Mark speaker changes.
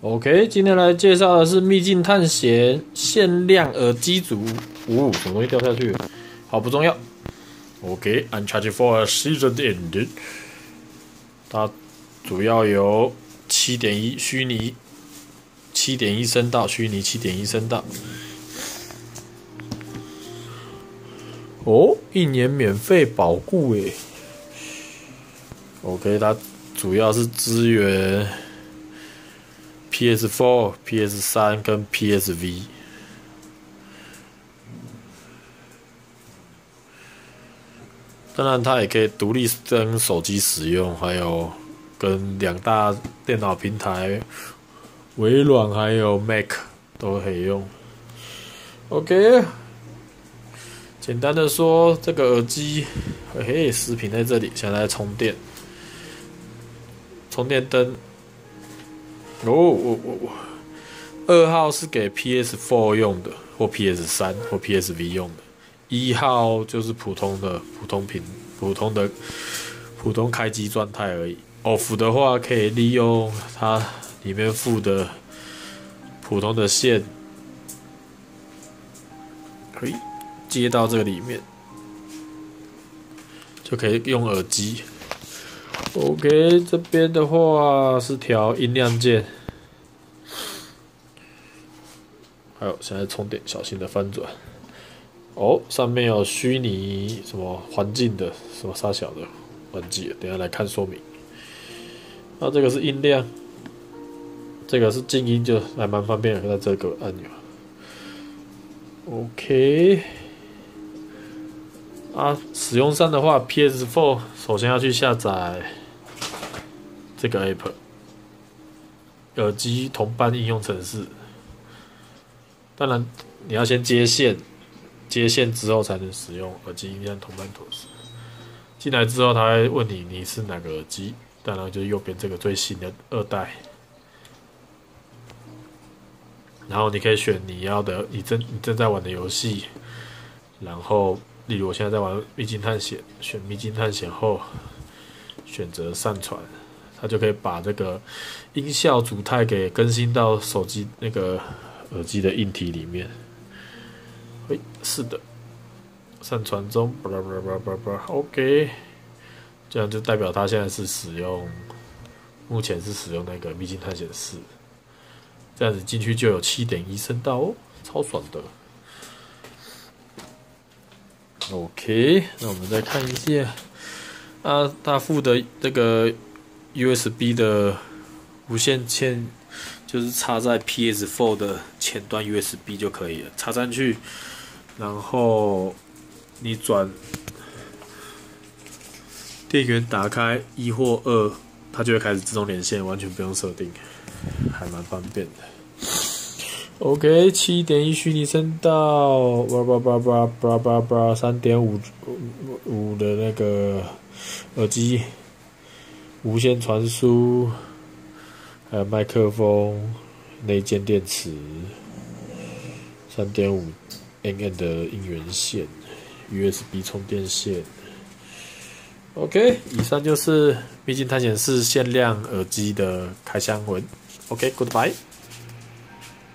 Speaker 1: OK，今天来介绍的是秘境探险限量耳机组。哦，什么东西掉下去？好，不重要。OK，I'm charging for a season end。它主要有七点一虚拟，七点一声道，虚拟七点一声道。哦，一年免费保固诶。OK，它主要是支援。PS4、PS3 跟 PSV，当然它也可以独立跟手机使用，还有跟两大电脑平台微软还有 Mac 都可以用。OK，简单的说，这个耳机嘿嘿，视频在这里，现在充电，充电灯。哦，我我我，二号是给 PS4 用的，或 PS3 或 PSV 用的，一号就是普通的普通屏、普通的普通开机状态而已。Off 的话可以利用它里面附的普通的线，可以接到这个里面，就可以用耳机。OK，这边的话是调音量键，还有现在充电，小心的翻转。哦，上面有虚拟什么环境的，什么沙小的，忘记了，等下来看说明。那这个是音量，这个是静音，就还蛮方便的，在这个按钮。OK，啊，使用上的话，PS4 首先要去下载。这个 app 耳机同伴应用程式，当然你要先接线，接线之后才能使用耳机音量同伴图示。进来之后，他会问你你是哪个耳机，当然就是右边这个最新的二代。然后你可以选你要的，你正你正在玩的游戏。然后，例如我现在在玩《秘境探险》，选《秘境探险》后，选择上传。它就可以把这个音效主态给更新到手机那个耳机的硬体里面。诶，是的，上传中，巴拉巴拉巴拉巴拉，OK，这样就代表它现在是使用，目前是使用那个秘境探险四，这样子进去就有七点一声道哦，超爽的。OK，那我们再看一下，啊，它附的这个。USB 的无线线就是插在 PS4 的前端 USB 就可以了，插上去，然后你转电源打开一或二，它就会开始自动连线，完全不用设定，还蛮方便的。OK，七点一虚拟声道，叭叭叭叭叭叭叭，三点五五的那个耳机。无线传输，还有麦克风、内建电池、三点五 mm 的音源线、USB 充电线。OK，以上就是《秘境探险四》限量耳机的开箱文。OK，Goodbye。